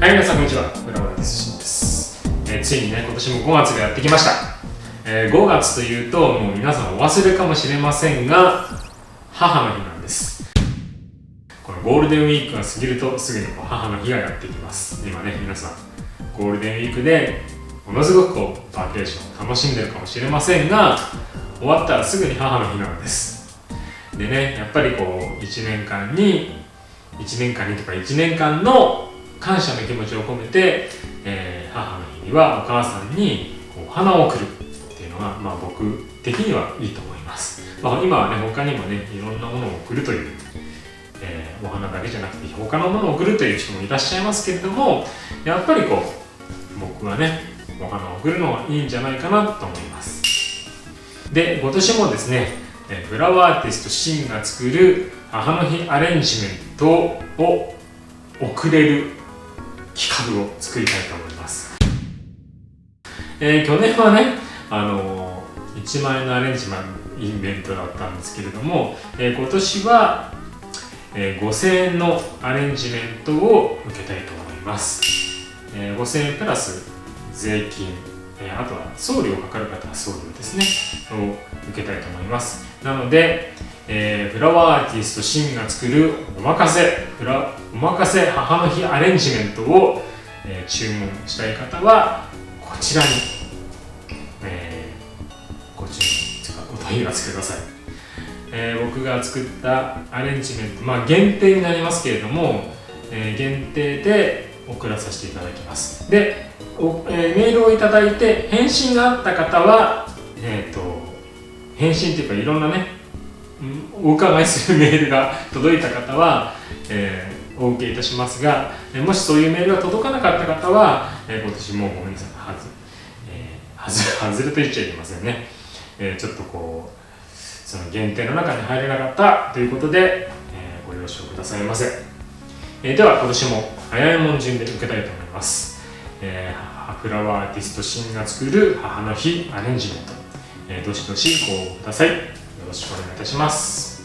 はい、皆さんこんにちは。村村です。しんです、えーついにね、今年も5月がやってきました。えー5月というと、もう皆さんお忘れかもしれませんが、母の日なんです。このゴールデンウィークが過ぎると、すぐに母の日がやってきます。今ね、皆さん、ゴールデンウィークでものすごくこうバケーションを楽しんでるかもしれませんが、終わったらすぐに母の日なんです。でね、やっぱりこう、1年間に、1年間にとか1年間の感謝の気持ちを込めて、えー母の日にはお母さんにこうお花を贈るっていうのが、まあ、僕的にはいいと思います、まあ、今はね他にもねいろんなものを贈るという、えーお花だけじゃなくて他のものを贈るという人もいらっしゃいますけれどもやっぱりこう僕はねお花を贈るのはいいんじゃないかなと思います。で今年もですねフラワーアーティストシンが作る母の日アレンジメントを送れる企画を作りたいと思います、えー去年はねあのー1万円のアレンジマンインベントだったんですけれども、えー今年は、えー5000円のアレンジメントを受けたいと思います、えー5000円プラス税金、えあとは送料かかる方は送料ですねを受けたいと思います。なので、えーフラワーアーティストシンが作るおまかせフラおまかせ母の日アレンジメントを、えー注文したい方はこちらに、えーご注文というかお問い合わせください、えー僕が作ったアレンジメントまあ限定になりますけれども、え限定で送らさせていただきます。で、えーメールをいただいて返信があった方はえっ、と返信っていうかいろんなねうんお伺いするメールが届いた方は、えーお受けいたしますが、えもしそういうメールが届かなかった方は、えー今年もうごめんなさいはず、えーはず 外れと言っちゃいけませんね、えーちょっとこうその限定の中に入れなかったということで、えーご了承くださいませ、えーでは今年も早いもん順で受けたいと思います、えーフラワーアーティストシンが作る母の日アレンジメント、えーどしどしご応募ください。よろしくお願いいたします。